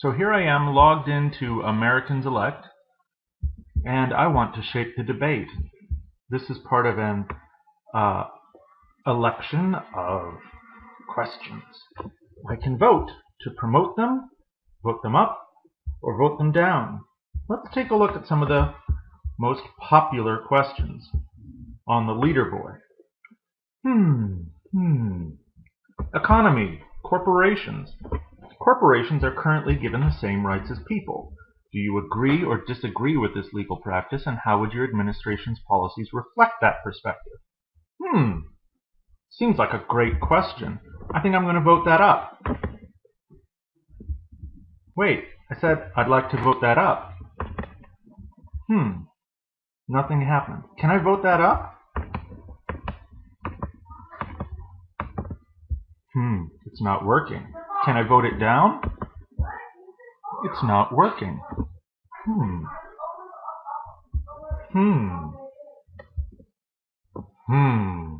So here I am logged into Americans Elect, and I want to shape the debate. This is part of an uh, election of questions. I can vote to promote them, vote them up, or vote them down. Let's take a look at some of the most popular questions on the leaderboard. Hmm, hmm. Economy, corporations, Corporations are currently given the same rights as people. Do you agree or disagree with this legal practice, and how would your administration's policies reflect that perspective? Hmm. Seems like a great question. I think I'm going to vote that up. Wait, I said I'd like to vote that up. Hmm. Nothing happened. Can I vote that up? Hmm, it's not working. Can I vote it down? It's not working. Hmm. Hmm. Hmm.